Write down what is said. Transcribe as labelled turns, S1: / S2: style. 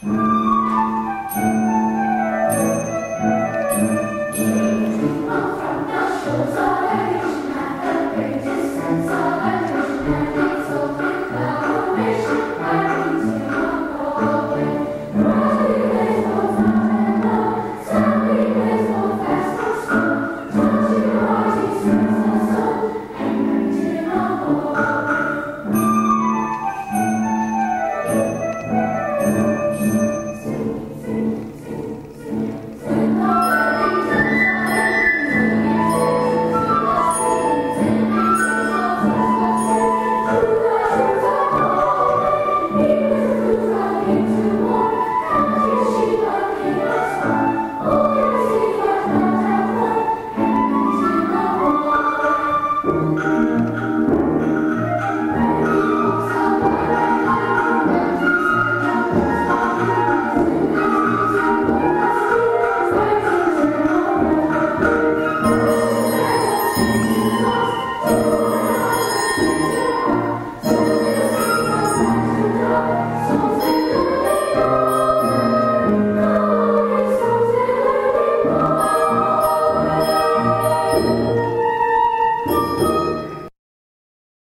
S1: From the shores of ocean, the bridges and